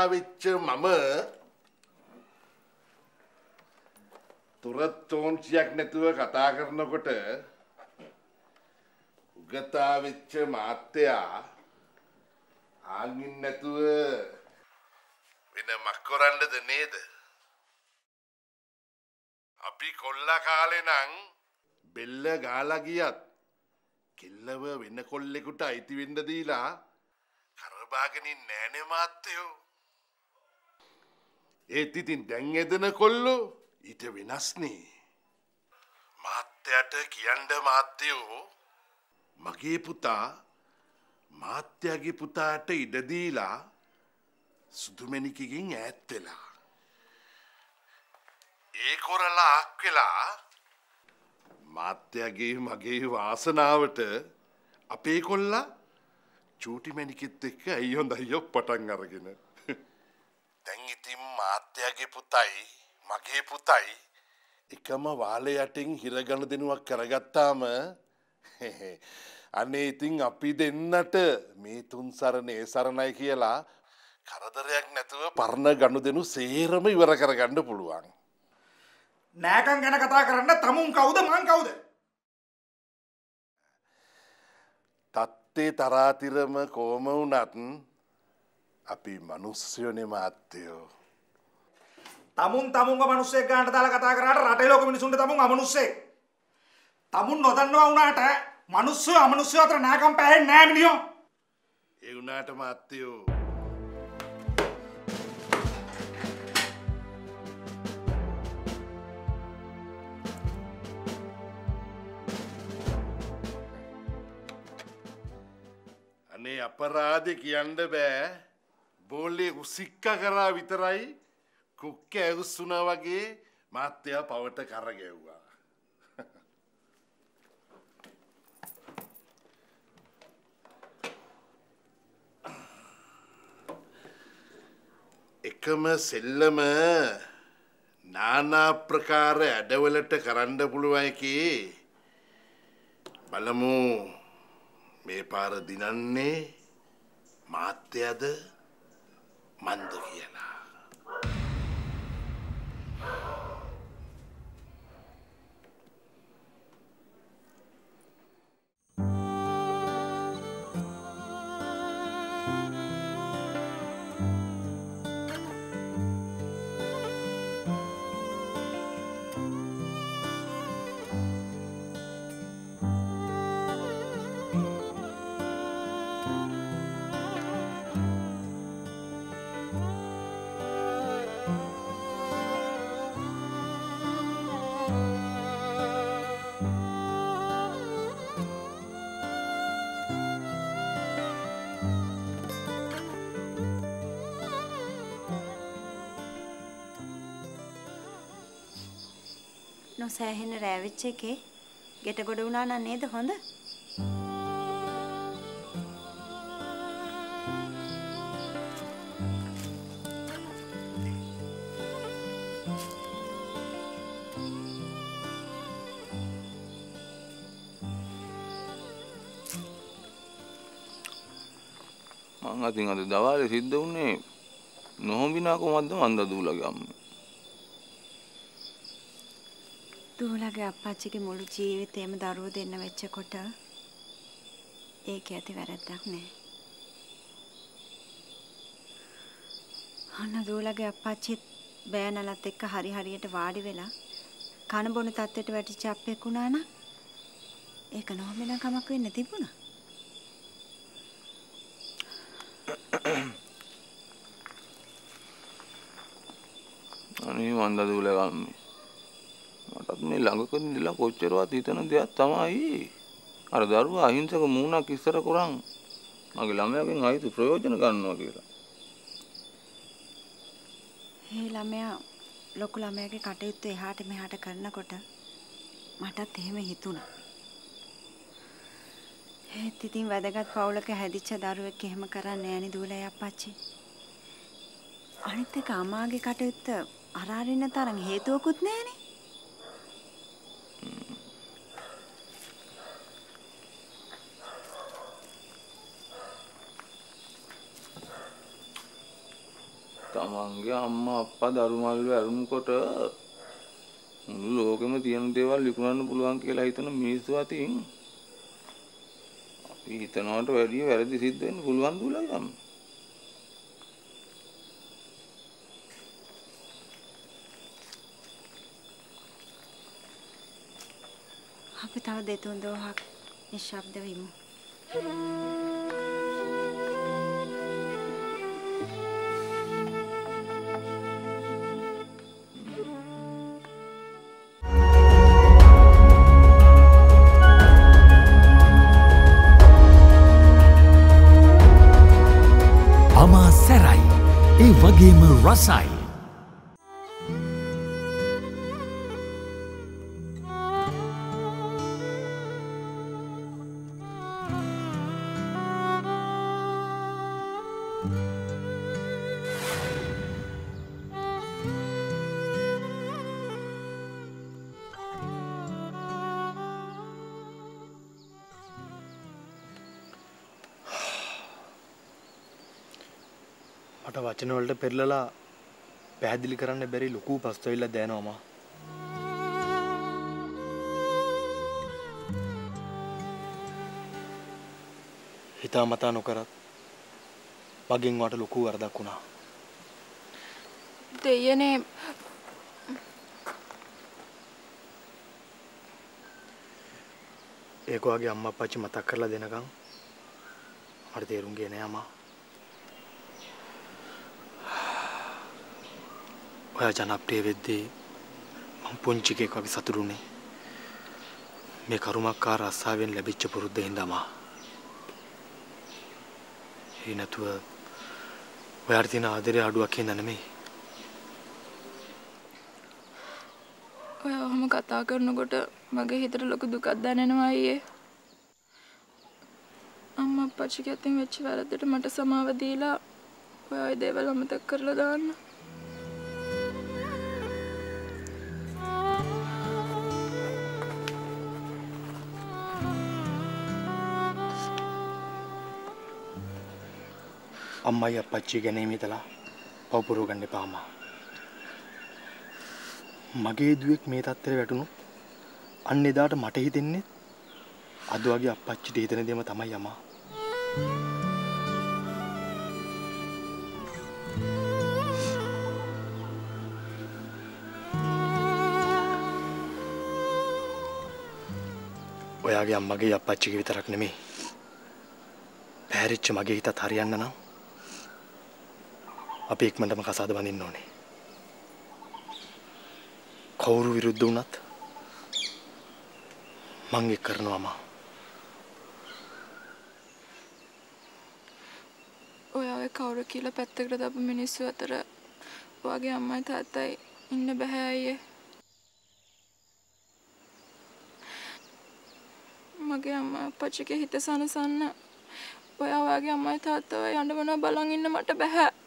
උගතාවෙච්ච මම තුරත්තෝන්සියක් නැතුව කතා කරනකොට උගතාවෙච්ච මාත්‍යයා ආගින් නැතුව වෙන මක්කොරන්නද නේද අපි කොල්ල කාලෙ නං බෙල්ල ගාලා ගියත් කෙල්ලව වෙන කොල්ලෙකුට අයිතිවෙන්න දීලා කරබාගෙනින් නෑනෙ මාත්‍යයෝ ඒත් ඉතින් දැන් එදන කොල්ලෝ ඊට වෙනස්නේ මාත්‍යයට කියන්ඩ මාත්‍යයෝ මගේ පුතා මාත්‍යයාගේ පුතාට ඉඩදීලා සුදුමැණිකකින් ඈත් වෙලා. ඒ කොරලා අක් වෙලා මාත්‍යයාගේ මගේ වාසනාවට අපේ කොල්ලා චූටි මැණිකෙත් එක්ක ඇයි හොඳ අයියෝ පටන් අරගෙන දැන් ඉතින් මාත්‍යයාගේ පුතයි මගේ පුතයි එකම වාලේ යටින් හිරගණ දෙනුවක් කරගත්තාම අනේ ඉතින් අපි දෙන්නට මේ තුන් සරණේ සරණයි කියලා කරදරයක් නැතුව පරණ ගණු දෙනු සේරම ඉවර කරගන්න පුළුවන්. නෑකන් ගැන කතා කරන්න තමුන් කවුද මං කවුද තත්තේ තරාතිරම කෝම වුනත් අපි මනුස්්‍යයනෙ මාත්‍යයෝ. තමුන් තමුන්ග මනුස්සේ ගාන්ට දාලා කතා කරට රටේ ලෝක මිනිසුන්ට තමුන් අමනුස්සේ තමුන් නොදන්නවා වුණාට මනුස්සය අමනුස්්‍ය අතර නෑකම් පැහෙන් නෑමිනිියෝ එවුනාට මාත්‍යයෝ. අනේ අපරාධ කියන්න බෑ බෝලේ උසික්ක කරා විතරයි කුක්ක ඇවුස්සුනා වගේ මාත්‍යයා පවට කරගැව්වා. එකම සෙල්ලම නානා ප්‍රකාර ඇඩවලට කරන්න පුළුවයකි බලමු මේ පාර දිනන්නේ මාත්‍යයද මන්ද කියලා. නොසෑහෙන රෑවිච්ච එකේ ගෙට ගොඩ වුණා නම් නේද හොඳ? මං අතින් අද දවාලේ සිද්ධ වුණේ නොහොඹිනා කොමද්ද මන්ද දූලගේ අම්මේ. දූලගේ අප්පච්චිගේ මුළු ජීවිතේම දරුවෝ දෙන්න වෙච්ච කොට ඒක ඇති වැරද්දක් නෑ. අන්න දූලගේ අප්පච්චිත් බෑනලත් එක්ක හරි හරියට වාඩි වෙලා කන බොන තත්ත්වයට වැටිච්ච අප්පෙක් වුණා නම් ඒක නොහොමිනා කමක් වෙන්න තිබුණා. අනේ මන්ද දූලගේ අම්මේ. මටත් මේ ළඟකදී ඉඳලා කොච්චරවත් හිතන දෙයක් තමයි අර දරුවා අහිංසක මූණක් ඉස්සර කරන් මගේ ළමයාගෙන් අයිති ප්‍රයෝජන ගන්නවා කියලා. ඒ ළමයා ලොකු ළමයාගේ කටයුත්ත එහාට මෙහාට කරනකොට මටත් එහෙම හිතුණා. ඒත් ඉතින් වැදගත් පවුලක හැදිච්ච දරුවෙක් එහෙම කරන්නේ නෑනේ දූලයි අප්පච්චි. අනිත් එක අමාගේ කටයුත්ත අරාරින්න තරම් හේතුවකුත් නෑනේ. තමන්ගේ අම්මා අප්පා දරුමල්ලු ඇරුම්කොට මුළු ලෝකෙම තියෙන දේවල් විකුණන්න පුළුවන් කියලා හිතන මිනිස්සු අතින් අපි හිතනවට වැඩිය වැරදි සිද්ධ වෙන්න පුළුවන් දුලයි අම්මා. අපි තව දෙතුන් දෝහක් නිශ්ශබ්ද වෙමු. අමා Russite. මට වචනවලට පෙරලලා පැහැදිලි කරන්න බැරි ලොකු පස්තවිල්ල දෑනවාමා හිතා මතා නොකරත් මගෙන් වට ලොකු වරදක් වුණා. දෙයනේ. ඒක වගේ අම්ම අපච්චි මතක් කරලා දෙනකම්. මට තේරුම් ගියේ නෑ අම්මා ඔයා ජනප්‍රිය වෙද්දී මං පුංචි එකෙක් වගේ සතුටුුනේ මේ කරුමක්කාර රස්සාවෙන් ලැබිච්ච පුරුද්ද හින්දාමා ඒ නැතුව ඔයාට තියෙන ආදරේ අඩුවක් හින්දා නෙමෙයි ඔය ඔහොම කතා කරනකොට මගේ හිතට ලොකු දුකක් දැනෙනවා අයියේ. අම්මා අප්පච්චිගේ අතින් වෙච්ච වැරද්දට මට සමාව දීලා ඔය ඔය දේවල් අමතක කරලා දාන්න. අම්මයි අපච්චි ගැනීම හිතලා පවපුරව ගන්න එපා අම්මා. මගේ දුවෙක් මේ තත්ත්වයට වැටුණොත් අන්න එදාට මට හිතෙන්නේ අද වගේ අපච්චිට හිතෙන දේම තමයි අම්මා. ඔයාගේ අම්මගේ අපච්චිගේ විතරක් නෙමෙයි. පැහැරිච්ච මගේ හිතත් හරියන්න නම් අපි ඉක්මනටම කසාද බඳින්න ඕනේ. කවුරු විරුද්ධ වුණත් මං එක් කරනවාම ඔය ඔය කවුරු කියලා පැත්තකට දාපු මිනිස්සු අතර ඔයාගේ අම්මයි තාත්තයි ඉන්න බෑ අයියේ. මගේ අම්මා අපච්චිගේ හිත සනසන්න ඔයා ඔයාගේ අම්මයි තාත්තව යඬවනවා බලන් ඉන්න මට බෑ.